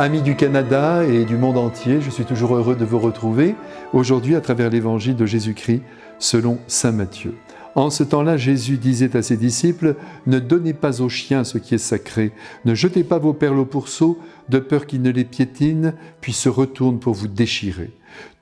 Amis du Canada et du monde entier, je suis toujours heureux de vous retrouver aujourd'hui à travers l'évangile de Jésus-Christ selon Saint Matthieu. En ce temps-là, Jésus disait à ses disciples, Ne donnez pas aux chiens ce qui est sacré, ne jetez pas vos perles au pourceau, de peur qu'ils ne les piétinent, puis se retournent pour vous déchirer.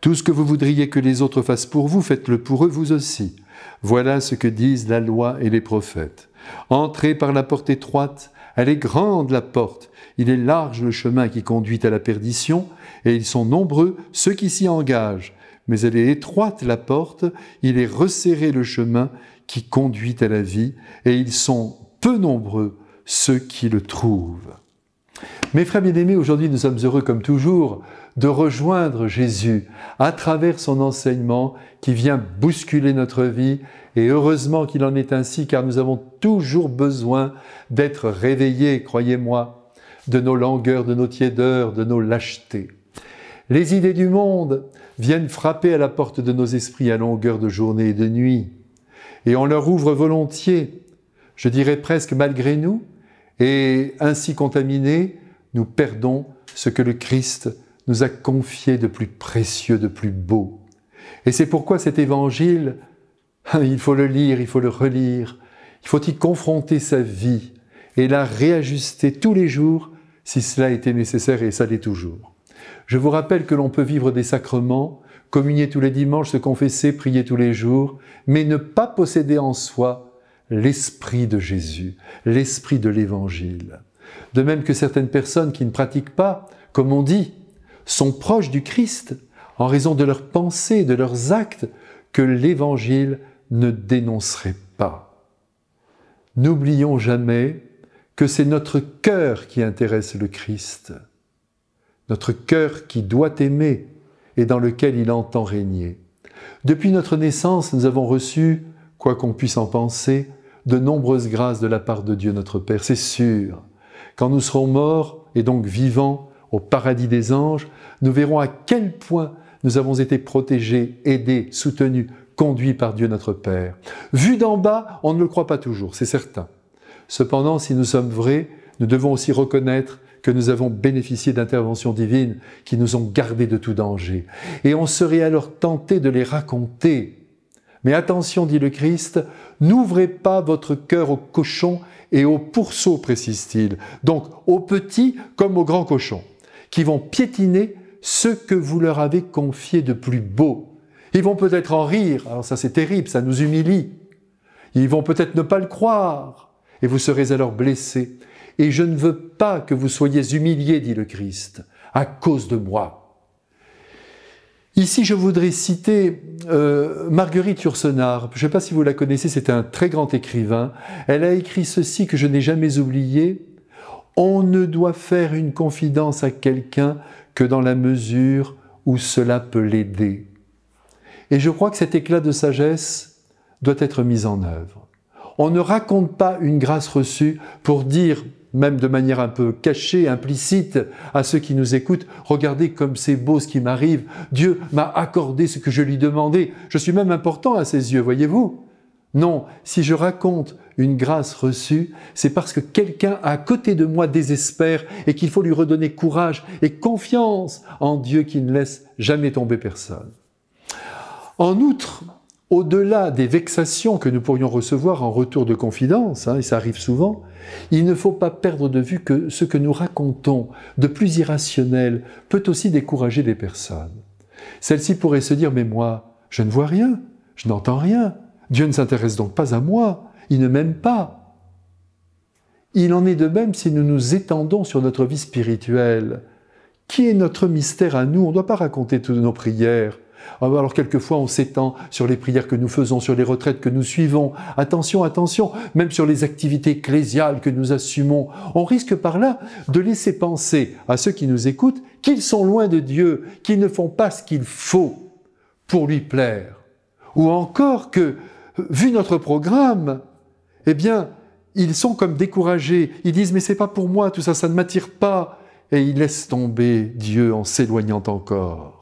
Tout ce que vous voudriez que les autres fassent pour vous, faites-le pour eux vous aussi. Voilà ce que disent la loi et les prophètes. Entrez par la porte étroite, elle est grande la porte, il est large le chemin qui conduit à la perdition, et ils sont nombreux ceux qui s'y engagent. Mais elle est étroite la porte, il est resserré le chemin qui conduit à la vie, et ils sont peu nombreux ceux qui le trouvent. Mes frères bien-aimés, aujourd'hui nous sommes heureux comme toujours de rejoindre Jésus à travers son enseignement qui vient bousculer notre vie et heureusement qu'il en est ainsi car nous avons toujours besoin d'être réveillés, croyez-moi, de nos langueurs, de nos tiédeurs, de nos lâchetés. Les idées du monde viennent frapper à la porte de nos esprits à longueur de journée et de nuit et on leur ouvre volontiers, je dirais presque malgré nous, et ainsi contaminés, nous perdons ce que le Christ nous a confié de plus précieux, de plus beau. Et c'est pourquoi cet évangile, il faut le lire, il faut le relire, il faut y confronter sa vie et la réajuster tous les jours si cela était nécessaire et ça l'est toujours. Je vous rappelle que l'on peut vivre des sacrements, communier tous les dimanches, se confesser, prier tous les jours, mais ne pas posséder en soi l'esprit de Jésus, l'esprit de l'Évangile. De même que certaines personnes qui ne pratiquent pas, comme on dit, sont proches du Christ en raison de leurs pensées, de leurs actes, que l'Évangile ne dénoncerait pas. N'oublions jamais que c'est notre cœur qui intéresse le Christ, notre cœur qui doit aimer et dans lequel il entend régner. Depuis notre naissance, nous avons reçu, quoi qu'on puisse en penser, de nombreuses grâces de la part de Dieu notre Père, c'est sûr. Quand nous serons morts et donc vivants au paradis des anges, nous verrons à quel point nous avons été protégés, aidés, soutenus, conduits par Dieu notre Père. Vu d'en bas, on ne le croit pas toujours, c'est certain. Cependant, si nous sommes vrais, nous devons aussi reconnaître que nous avons bénéficié d'interventions divines qui nous ont gardés de tout danger. Et on serait alors tenté de les raconter. Mais attention, dit le Christ, n'ouvrez pas votre cœur aux cochons et aux pourceaux, précise-t-il. Donc aux petits comme aux grands cochons, qui vont piétiner ce que vous leur avez confié de plus beau. Ils vont peut-être en rire, alors ça c'est terrible, ça nous humilie. Ils vont peut-être ne pas le croire, et vous serez alors blessés. Et je ne veux pas que vous soyez humiliés, dit le Christ, à cause de moi. Ici, je voudrais citer euh, Marguerite Yourcenar. Je ne sais pas si vous la connaissez, c'est un très grand écrivain. Elle a écrit ceci que je n'ai jamais oublié. On ne doit faire une confidence à quelqu'un que dans la mesure où cela peut l'aider. Et je crois que cet éclat de sagesse doit être mis en œuvre. On ne raconte pas une grâce reçue pour dire même de manière un peu cachée, implicite, à ceux qui nous écoutent, regardez comme c'est beau ce qui m'arrive, Dieu m'a accordé ce que je lui demandais, je suis même important à ses yeux, voyez-vous Non, si je raconte une grâce reçue, c'est parce que quelqu'un à côté de moi désespère et qu'il faut lui redonner courage et confiance en Dieu qui ne laisse jamais tomber personne. En outre, au-delà des vexations que nous pourrions recevoir en retour de confidence, hein, et ça arrive souvent, il ne faut pas perdre de vue que ce que nous racontons de plus irrationnel peut aussi décourager des personnes. Celles-ci pourraient se dire, mais moi, je ne vois rien, je n'entends rien, Dieu ne s'intéresse donc pas à moi, il ne m'aime pas. Il en est de même si nous nous étendons sur notre vie spirituelle. Qui est notre mystère à nous? On ne doit pas raconter toutes nos prières. Ah bah alors quelquefois on s'étend sur les prières que nous faisons, sur les retraites que nous suivons. Attention, attention, même sur les activités ecclésiales que nous assumons. On risque par là de laisser penser à ceux qui nous écoutent qu'ils sont loin de Dieu, qu'ils ne font pas ce qu'il faut pour lui plaire. Ou encore que, vu notre programme, eh bien, ils sont comme découragés. Ils disent mais c'est pas pour moi, tout ça, ça ne m'attire pas. Et ils laissent tomber Dieu en s'éloignant encore.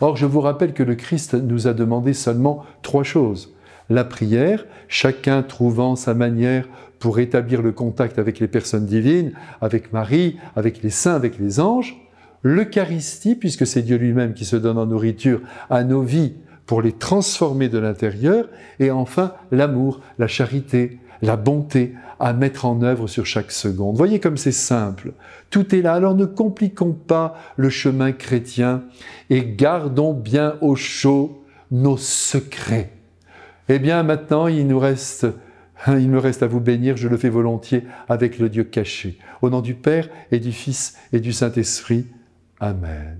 Or, je vous rappelle que le Christ nous a demandé seulement trois choses. La prière, chacun trouvant sa manière pour établir le contact avec les personnes divines, avec Marie, avec les saints, avec les anges. L'Eucharistie, puisque c'est Dieu lui-même qui se donne en nourriture à nos vies pour les transformer de l'intérieur. Et enfin, l'amour, la charité, la bonté à mettre en œuvre sur chaque seconde. Voyez comme c'est simple. Tout est là. Alors ne compliquons pas le chemin chrétien et gardons bien au chaud nos secrets. Eh bien maintenant, il nous reste il me reste à vous bénir, je le fais volontiers avec le Dieu caché. Au nom du Père et du Fils et du Saint-Esprit. Amen.